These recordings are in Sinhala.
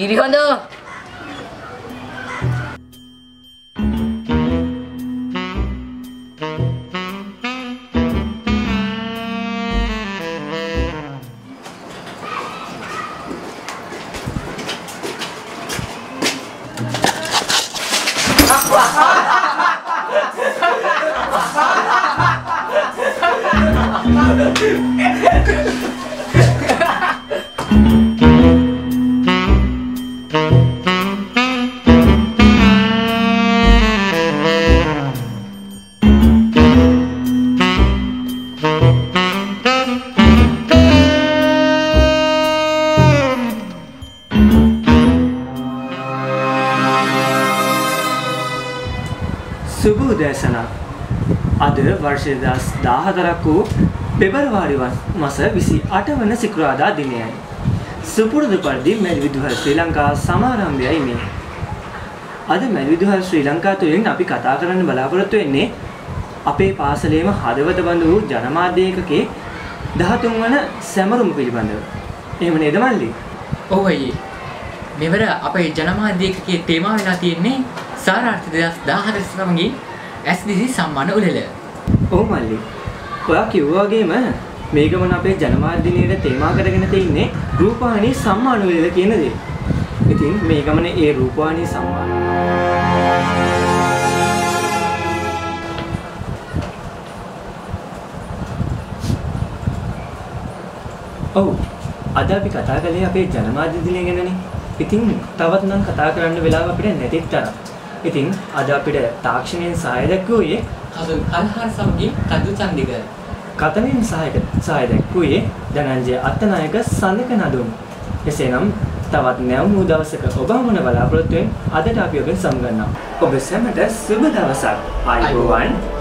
继续战斗。වර්ෂය දස් දාහතරක් වූ පෙබරවාරි මස විසි අට වන සිකුරාදා දිනයයි. සුපුරුදු පරිදි මැල්විදුහල් ශ්‍රී ලංකා සමාරම්භයයි මේ. අද මැල්විදුහල් ශ්‍රී ලංකා තුළින් අපි කතා කරන්න බලාපොරොත්තු වෙන්නේ අපේ පාසලේම හදවත බඳු වූ ජනමාධ්‍ය ඒකකේ 13 වන සැමරුම පිළිබඳව. එහෙම නේද මල්ලි? ඔව් අයියේ. මෙවර අපේ ජනමාධ්‍ය ඒකකයේ තේමා වෙලා තියෙන්නේ සාරාර්ථ 2014 සමගින් SDC සම්මාන උළෙල. ඔව් මල්ලි. ඔයා කිව්වා වගේම මේ ගමන අපේ ජනමාධ්‍යනයේ තේමා කරගෙන තින්නේ රූපවාහිනී සම්මාන උළෙල කියන දේ. ඉතින් මේ ගමනේ ඒ රූපවාහිනී සම්මාන ඔව් අද අපි කතා කළේ අපේ ජනමාධ්‍ය දිනය ගැනනේ. ඉතින් තවත් නම් කතා කරන්න වෙලාව අපිට නැතිත් තරම්. ඉතින් අද අපිට තාක්ෂණයෙන් සහාය දැක්වුවේ කදුන් කල්හාර සමගින් කදු චන්දික. කතනින් සහායක සහාය දැක්වුවේ ධනංජය අත්තනායක සඳක නදුන්. එසේනම් තවත් නැවුම් දවසක ඔබ මොන බලාපොරොත්තුවෙන් අදට අපි ඔබෙන් සමුගන්නවා. ඔබ සැමට සුබ දවසක්. ආයුබෝවන්.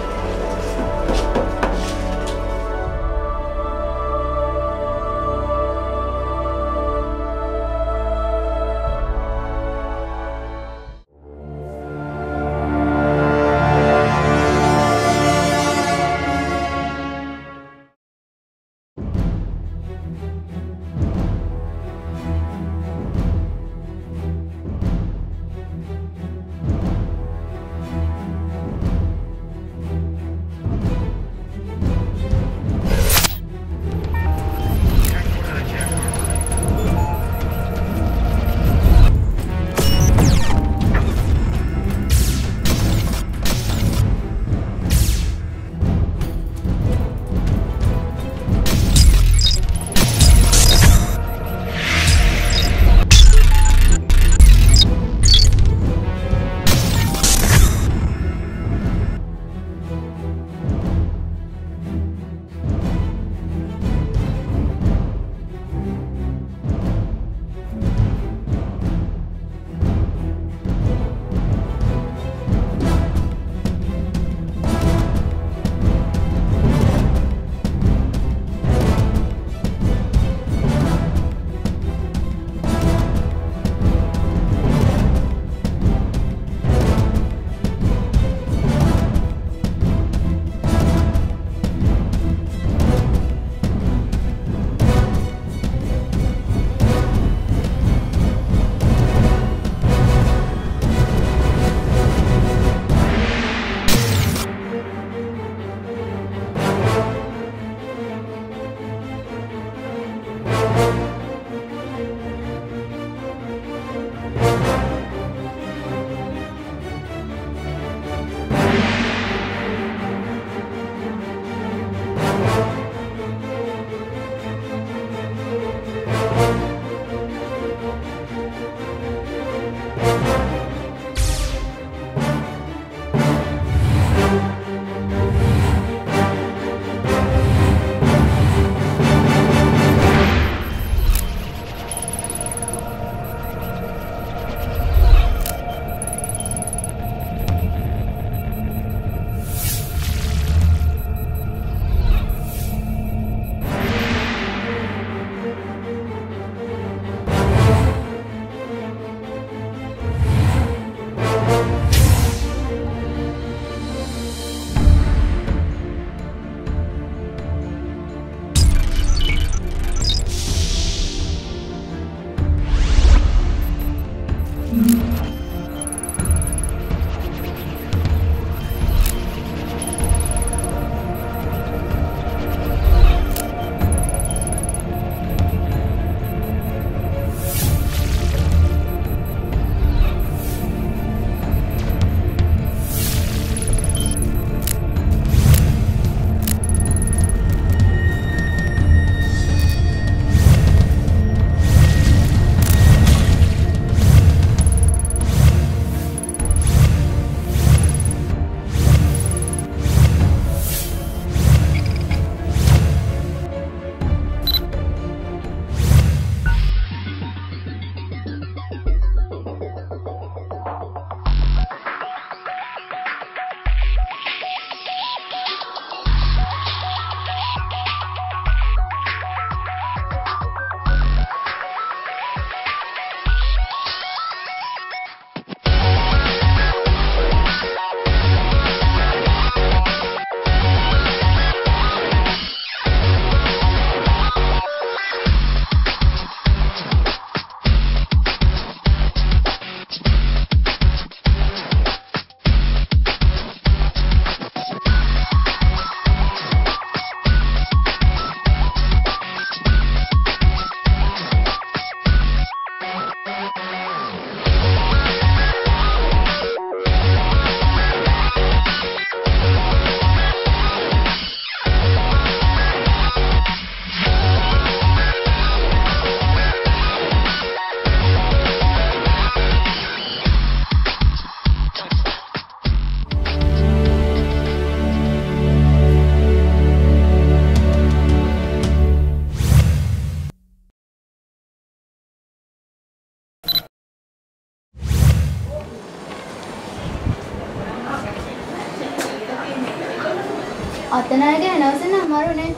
අතනයගේ එනවසන අමාරුනේ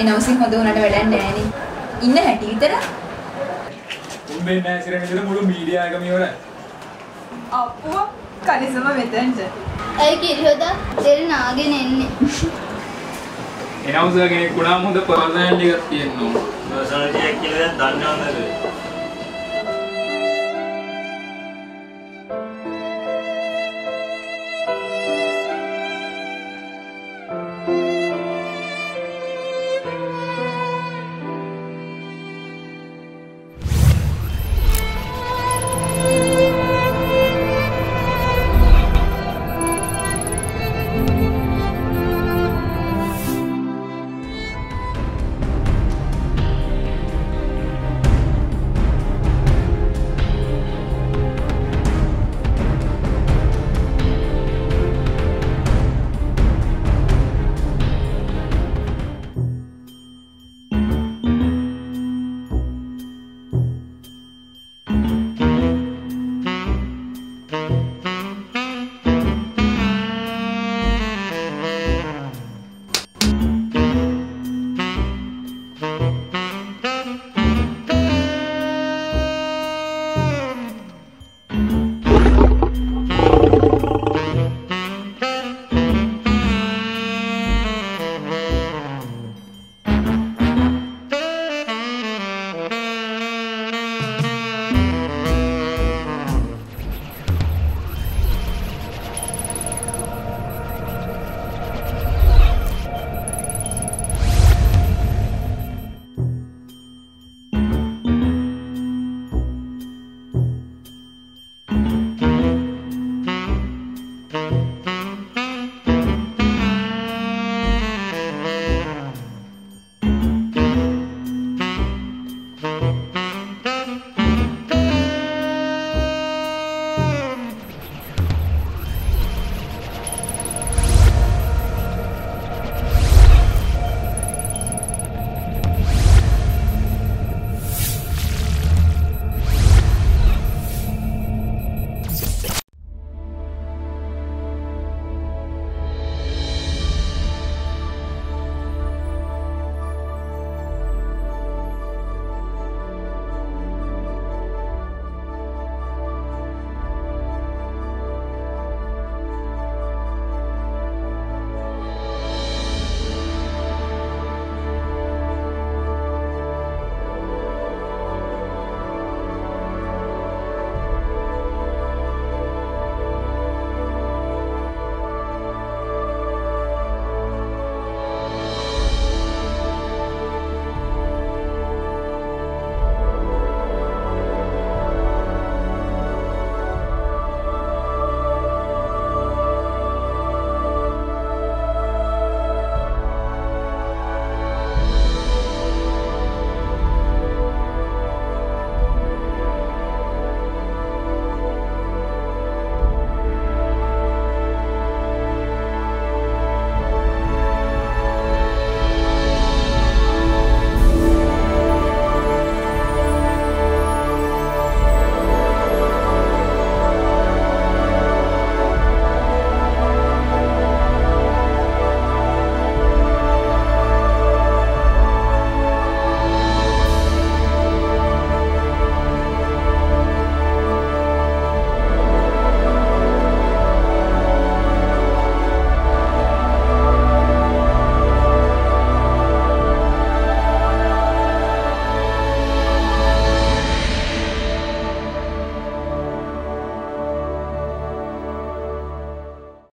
එනවසින් හොඳ උනට වැඩක් නෑනේ. ඉන්න හැටි විතර උඹේ නෑසිරෙන විදිහට මුළු මීඩියා එකම ඉවරයි. අප්පුව කලිසම මෙතෙන්ට. ඇයි කිරිහොදා දෙල් නාගෙන එන්නේ එනවුසා කෙනෙක් වුණාම හොඳ පර්සනැලිටි එකක් තියෙන්න ඕන. පර්සනලිටි එක කියලා දන්නවද?